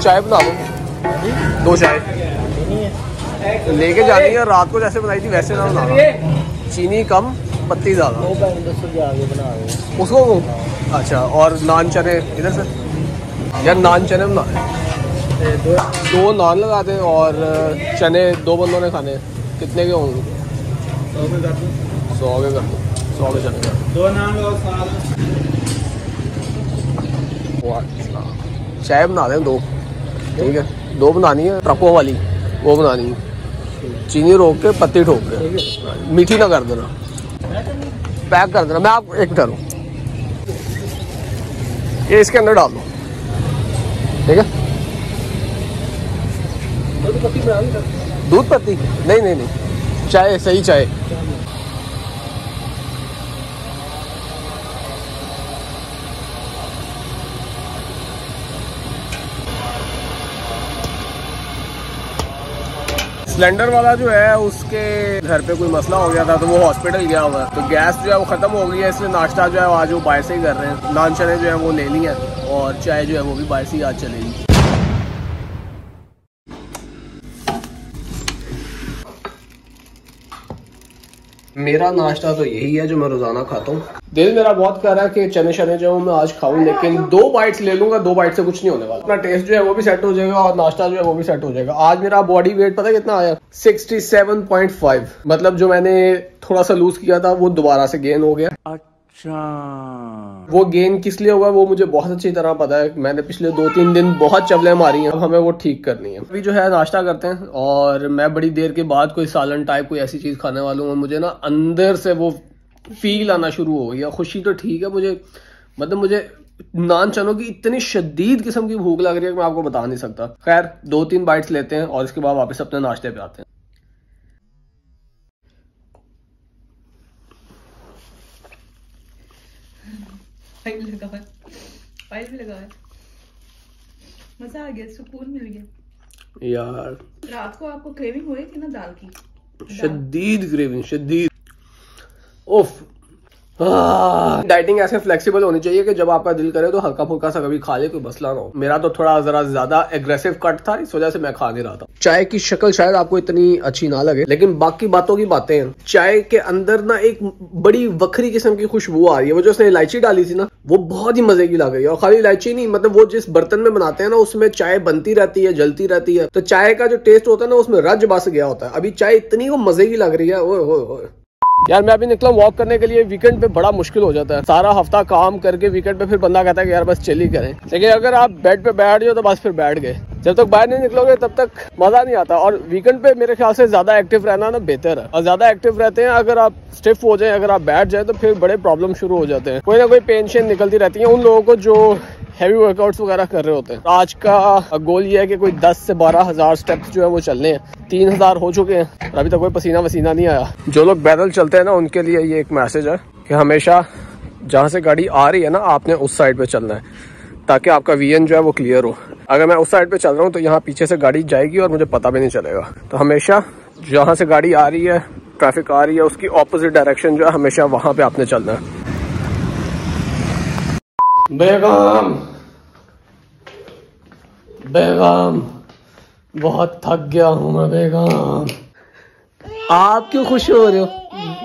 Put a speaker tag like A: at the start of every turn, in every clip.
A: चाय बना दो दो चाय। लेके जानी है रात को जैसे बनाई थी वैसे ना बनाना। चीनी कम पत्ती ज़्यादा।
B: बना
A: उसको? अच्छा और नान चने इधर से। यार नान चने बना। दो
B: दो
A: नान लगा दे और चने दो बंदों ने खाने। कितने के होंगे? सौ के कर दो। सौ के चने। दो।
B: नान।
A: चाय बना दें दो। ठीक है? दो बनानी है ट्रकों वाली वो बनानी है। चीनी रोक के पत्ती ठोक के। मीठी ना कर देना। पैक कर देना। मैं आप एक ठहरूँ ये इसके अंदर डाल दो। ठीक है? दूध पत्ती? नहीं नहीं नहीं। चाय सही चाय। सिलेंडर वाला जो है, उसके घर पे कोई मसला हो गया था तो वो हॉस्पिटल गया हुआ है। तो गैस जो है, वो ख़त्म हो गई है, इसलिए नाश्ता जो है आज वो बाहर से ही कर रहे हैं। नान चने जो है, वो ले ली है और चाय जो है, वो भी बाहर से ही आज चलेगी। मेरा नाश्ता तो यही है जो मैं रोज़ाना खाता हूँ। दिल मेरा बहुत कर रहा है कि चने शने जो है मैं आज खाऊं लेकिन दो बाइट्स ले लूँगा दो बाइट से कुछ नहीं होने वाला। अपना टेस्ट जो है वो भी सेट हो जाएगा और नाश्ता जो है वो भी सेट हो जाएगा। आज मेरा बॉडी वेट पता है कितना आया? 67.5 मतलब जो मैंने थोड़ा सा लूज किया था वो दोबारा से गेन हो गया।
B: अच्छा।
A: वो गेन किस लिए हुआ, वो मुझे बहुत अच्छी तरह पता है। मैंने पिछले दो तीन दिन बहुत चबले मारी हैं, अब हमें वो ठीक करनी है। अभी जो है, नाश्ता करते हैं, और मैं बड़ी देर के बाद कोई सालन टाइप कोई ऐसी चीज़ खाने वाला हूँ मुझे ना अंदर से वो फील आना शुरू हो गया खुशी तो ठीक है, मुझे मतलब मुझे नान चनों की इतनी शदीद किस्म की भूख लग रही है कि मैं आपको बता नहीं सकता। खैर दो तीन बाइट्स लेते हैं, और इसके बाद वापस अपने नाश्ते पे आते हैं।
C: फ़ाइल लगा है। फ़ाइल भी लगा है। मज़ा आ गया सुकून मिल गया।
A: यार।
C: रात को आपको क्रेविंग हो रही थी ना दाल की?
A: शदीद क्रेविंग शदीद। उफ। डाइटिंग ऐसे फ्लेक्सिबल होनी चाहिए कि जब आपका दिल करे तो हल्का फुल्का सा कभी खा ले कोई मसला ना हो। मेरा तो थोड़ा जरा ज़्यादा एग्रेसिव कट था इस वजह से मैं खा नहीं रहा था। चाय की शक्ल शायद आपको इतनी अच्छी ना लगे लेकिन बाकी बातों की बातें हैं। चाय के अंदर ना एक बड़ी वखरी किस्म की खुशबू आ रही है। वो जो उसने इलायची डाली थी ना वो बहुत ही मज़े की लग रही है। और खाली इलायची नहीं मतलब वो जिस बर्तन में बनाते हैं ना उसमें चाय बनती रहती है जलती रहती है। तो चाय का जो टेस्ट होता है ना उसमें रज बस गया होता है। अभी चाय इतनी वो मज़े की लग रही है। ओए ओए ओए। यार, मैं अभी निकला वॉक करने के लिए वीकेंड पे बड़ा मुश्किल हो जाता है। सारा हफ़्ता काम करके वीकेंड पे फिर बंदा कहता है कि यार, बस चली ही करें। लेकिन अगर आप बेड पे बैठ जाओ तो बस फिर बैठ गए। जब तक बाहर नहीं निकलोगे, तब तक मज़ा नहीं आता। और वीकेंड पे मेरे ख्याल से ज़्यादा एक्टिव रहना ना बेहतर है। और ज़्यादा एक्टिव रहते हैं, अगर आप स्टिफ हो जाए, अगर आप बैठ जाए तो फिर बड़े प्रॉब्लम शुरू हो जाते हैं। कोई ना कोई पेंशन निकलती रहती है उन लोगों को जो हैवी वर्कआउट्स वगैरह कर रहे होते हैं। आज का गोल ये है कि कोई 10 से बारह हज़ार स्टेप्स जो है वो चलने हैं। तीन हज़ार हो चुके हैं, और अभी तक कोई पसीना वसीना नहीं आया। जो लोग पैदल चलते हैं ना, उनके लिए ये एक मैसेज है कि हमेशा जहाँ से गाड़ी आ रही है ना, आपने उस साइड पे चलना है। ताकि आपका वीएन जो है वो क्लियर हो। अगर मैं उस साइड पे चल रहा हूँ तो यहाँ पीछे से गाड़ी जाएगी और मुझे पता भी नहीं चलेगा। तो हमेशा जहाँ से गाड़ी आ रही है ट्रैफ़िक आ रही है उसकी ऑपोजिट डायरेक्शन जो है हमेशा वहाँ पे आपने चलना है। बेगम! बेगम! बहुत थक गया हूँ मैं बेगम। आप क्यों खुश हो रहे हो?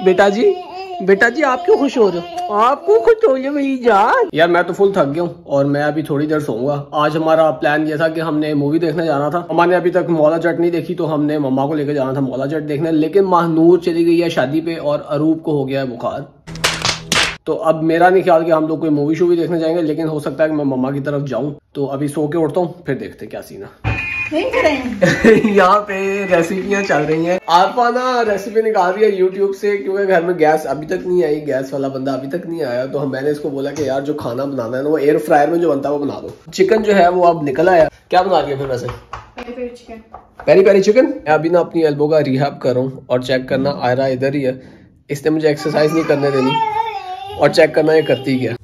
A: बेटा जी बेटा जी आप क्यों खुश हो रहे हो? आप क्यों खुश हो रहे मेरी जान। यार, मैं तो फुल थक गया हूँ और मैं अभी थोड़ी देर सोऊँगा। आज हमारा प्लान ये था कि हमने मूवी देखने जाना था। हमारे अभी तक मौला चट नहीं देखी तो हमने मम्मा को लेकर जाना था मौला चट देखने। लेकिन महानूर चली गई है शादी पे और अरूप को हो गया है बुखार। तो अब मेरा नहीं ख्याल कि हम लोग कोई मूवी शूवी देखने जाएँगे, लेकिन हो सकता है कि मैं मम्मा की तरफ़ जाऊँ। तो अभी सो के उठता हूँ, फिर देखते क्या सीन यहाँ पे रेसिपियाँ चल रही हैं। आप ना रेसिपी निकाल रही है यूट्यूब से क्योंकि घर में गैस अभी तक नहीं आई गैस वाला बंदा अभी तक नहीं आया तो हम मैंने इसको बोला कि यार जो खाना बनाना है ना वो एयर फ्रायर में जो बनता है वो बना दो। चिकन जो है वो अब निकल आया। क्या बना रही है फिर वैसे? पेरी पेरी चिकन मैं अभी ना अपनी एल्बो का रिहैब कर रहा हूँ और चेक करना आयरा इधर ही है। इसने मुझे एक्सरसाइज नहीं करने देनी और चेक करना ये करती क्या?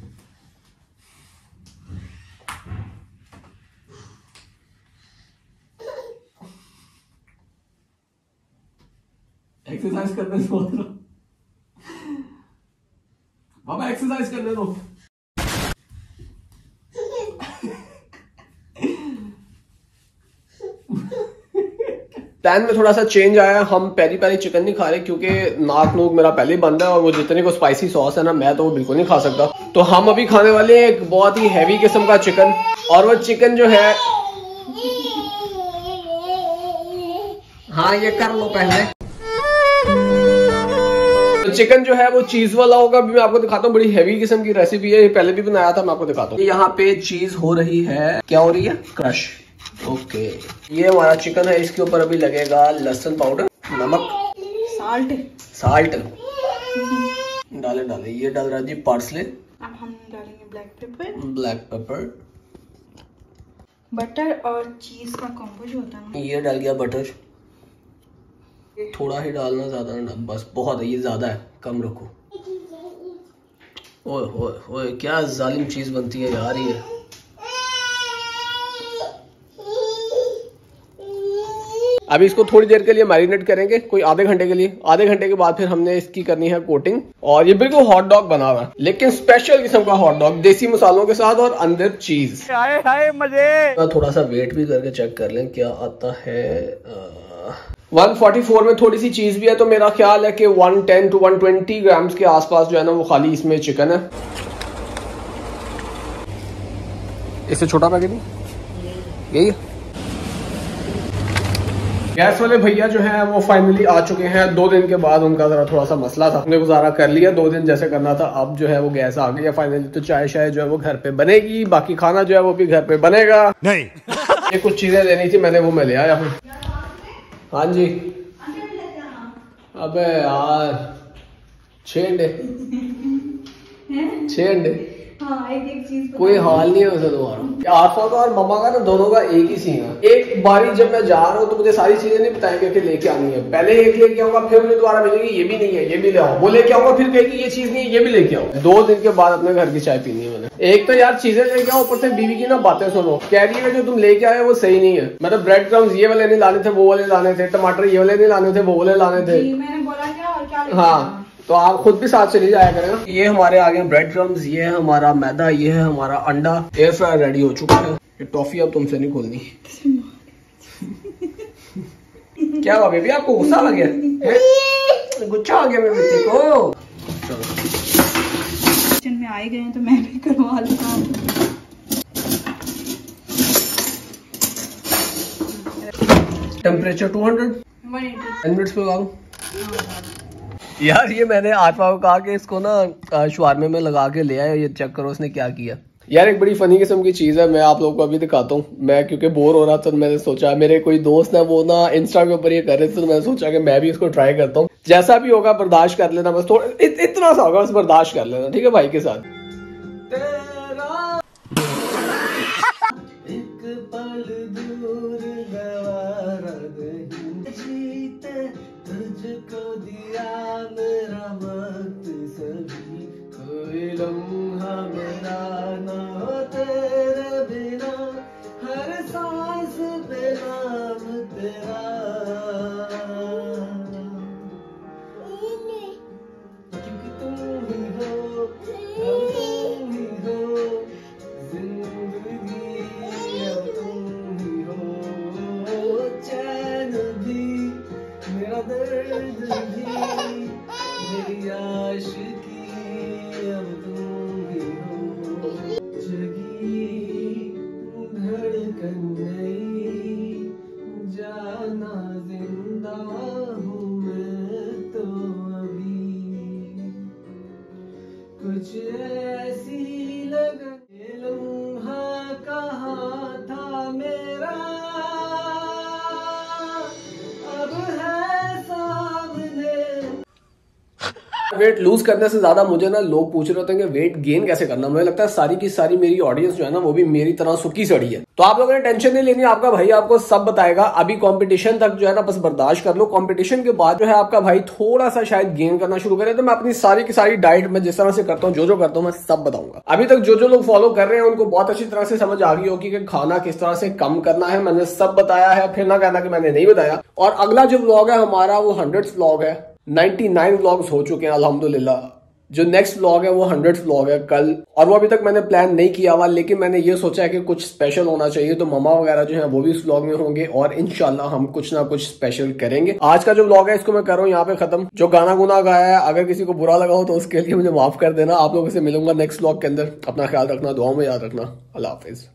A: एक्सरसाइज करने रहा बाबा एक्सरसाइज करने दो। प्लान में थोड़ा सा चेंज आया। हम पहली पहली चिकन नहीं खा रहे क्योंकि नाक नूक मेरा पहले ही बंद है और वो जितने को स्पाइसी सॉस है ना, मैं तो वो बिल्कुल नहीं खा सकता। तो हम अभी खाने वाले हैं एक बहुत ही हैवी किस्म का चिकन और वो चिकन जो है हाँ ये कर लो पहले। चिकन जो है वो चीज़ वाला होगा अभी मैं आपको दिखाता हूँ बड़ी हैवी किस्म की रेसिपी है ये पहले भी बनाया था मैं आपको दिखाता हूँ। यहाँ पे चीज़ हो रही है क्या हो रही है? क्रश ओके ये हमारा चिकन है इसके ऊपर अभी लगेगा लहसुन पाउडर नमक
C: साल्ट
A: साल्ट डाले डाले ये डाल रहा जी पार्सले
C: अब हम डालेंगे black pepper
A: black pepper
C: butter और चीज़ का कॉम्बो जो होता है
A: ये डाल गया बटर थोड़ा ही डालना ज़्यादा ना बस बहुत है ये ज़्यादा है कम रखो। ओए ओए ओए क्या जालिम चीज़ बनती है यार ये? अभी इसको थोड़ी देर के लिए मैरिनेट करेंगे कोई आधे घंटे के लिए। आधे घंटे के बाद फिर हमने इसकी करनी है कोटिंग। और ये बिल्कुल हॉट डॉग बना हुआ है। लेकिन स्पेशल किस्म का हॉट डॉग देसी मसालों के साथ और अंदर चीज़
B: हाय हाय मज़े।
A: थोड़ा सा वेट भी करके चेक कर लें क्या आता है आ... 144 में थोड़ी सी चीज़ भी है तो मेरा ख्याल है कि 110 टेन टू वन ट्वेंटी के आसपास जो है ना वो खाली इसमें चिकन है। इससे छोटा पैकेट यही है। गैस वाले भैया जो हैं वो फाइनली आ चुके हैं। दो दिन के बाद उनका ज़रा थोड़ा सा मसला था। हमने गुजारा कर लिया दो दिन जैसे करना था। अब जो है वो गैस आ गई है फाइनली तो चाय शाय जो है वो घर पे बनेगी। बाकी खाना जो है वो भी घर पे बनेगा।
B: नहीं।
A: ये कुछ चीज़ें लेनी थी मैंने वो मैं ले आया हूँ। हाँ जी। अबे यार छह अंडे
C: हाँ एक एक चीज़
A: कोई हाल नहीं है वैसे तुम्हारा आरफा का और मम्मा का ना दोनों का एक ही सीन है। एक बारी जब मैं जा रहा हूँ तो मुझे सारी चीज़ें नहीं बताएँगे कि लेके आनी है। पहले एक लेके आऊँगा फिर मुझे दोबारा मिलेगी ये भी नहीं है ये भी ले आओ। वो लेके आऊँगा फिर कहेगी ये चीज़ नहीं है ये भी लेके आओ। दो दिन के बाद अपने घर की चाय पीनी है मैंने। एक तो यार चीज़ें लेके आओ ऊपर से बीवी की ना बातें सुनो। कह रही है जो तुम लेके आए वो सही नहीं है। मतलब ब्रेड क्रम्स ये वाले नहीं लाने थे वो वाले लाने थे टमाटर ये वाले नहीं लाने थे वो वाले लाने थे।
C: मैंने बोला क्या और क्या
A: हाँ? तो आप खुद भी साथ चली जाया करें ना। ये हमारे आगे ब्रेड क्रम्स ये है हमारा मैदा ये है हमारा अंडा। एयर फ्रायर रेडी हो चुका है। ये टॉफी अब तुमसे नहीं खोलनी। क्या हुआ बेबी आपको गुस्सा आ गया? हैं? गुस्सा आ गया मेरे को।
C: किचन में आए गए हैं तो मैं भी करवा लेता हूँ
A: temperature 200
C: one eighty
A: ten minutes पे लगा दूँ? यार ये मैंने आत्मा को कहा कि इसको ना शवारमे में लगा के ले आए ये चेक करो उसने क्या किया। यार एक बड़ी फनी किस्म की चीज़ है मैं आप लोगों को अभी दिखाता हूँ। मैं क्योंकि बोर हो रहा था तो मैंने सोचा मेरे कोई दोस्त है वो ना इंस्टा के ऊपर ये कर रहे थे तो मैंने सोचा कि मैं भी इसको ट्राई करता हूँ। जैसा भी होगा बर्दाश्त कर लेना बस थोड़ा इत, इतना सा होगा बस बर्दाश्त कर लेना ठीक है भाई के साथ। वेट लूज करने से ज़्यादा मुझे ना लोग पूछ रहे होते हैं कि वेट गेन कैसे करना? मुझे लगता है सारी की सारी मेरी ऑडियंस जो है ना, वो भी मेरी तरह सुखी सड़ी है। तो आप लोगों ने टेंशन नहीं लेनी, आपका भाई आपको सब बताएगा। अभी कॉम्पिटिशन तक जो है ना, बस बर्दाश्त कर लो। कॉम्पिटिशन के बाद जो है आपका भाई थोड़ा सा शायद गेन करना शुरू करे तो मैं अपनी सारी की सारी डाइट में जिस तरह से करता हूँ जो जो करता हूँ, मैं सब बताऊँगा। अभी तक जो जो लोग फॉलो कर रहे हैं, उनको बहुत अच्छी तरह से समझ आ गई होगी कि खाना किस तरह से कम करना है। मैंने सब बताया है, फिर ना कहना कि मैंने नहीं बताया। और अगला जो ब्लॉग है हमारा, वो हंड्रेड ब्लॉग है। 99 व्लॉग्स हो चुके हैं, अल्हम्दुलिल्लाह। जो नेक्स्ट व्लॉग है, वो हंड्रेड व्लॉग है कल। और वो अभी तक मैंने प्लान नहीं किया हुआ, लेकिन मैंने ये सोचा है कि कुछ स्पेशल होना चाहिए तो ममा वगैरह जो है, वो भी इस व्लॉग में होंगे, और इनशाला हम कुछ ना कुछ स्पेशल करेंगे। आज का जो व्लॉग है, इसको मैं कर रहा हूँ यहाँ पे खत्म। जो गाना गुना गाया है, अगर किसी को बुरा लगा हो तो उसके लिए मुझे माफ़ कर देना। आप लोगों से मिलूँगा नेक्स्ट व्लॉग के अंदर। अपना ख्याल रखना दुआ में याद रखना। अल्लाह हाफिज।